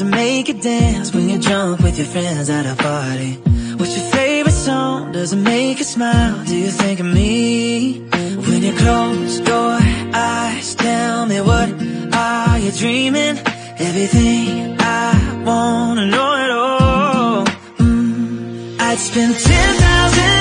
does it make you dance when you're drunk with your friends at a party? What's your favorite song? Does it make you smile? Do you think of me? When you close your eyes, tell me what are you dreaming? Everything I wanna know at all. Mm, I'd spend ten thousand.